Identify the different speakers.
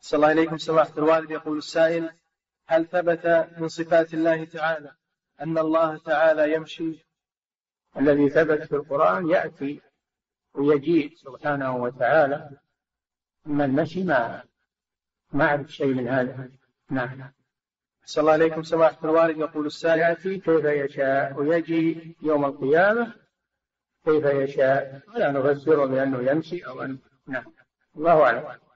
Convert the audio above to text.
Speaker 1: صلى الله إليكم سماحة الوالد يقول السائل هل ثبت من صفات الله تعالى أن الله تعالى يمشي؟
Speaker 2: الذي ثبت في القرآن يأتي ويجيء سبحانه وتعالى أما المشي ما ما أعرف شيء من هذا. نعم.
Speaker 1: صلى الله عليكم سماحة الوالد يقول السائل
Speaker 2: يأتي كيف يشاء ويجي يوم القيامة كيف يشاء ولا نفسره بأنه يمشي أو أنه نعم. الله أعلم.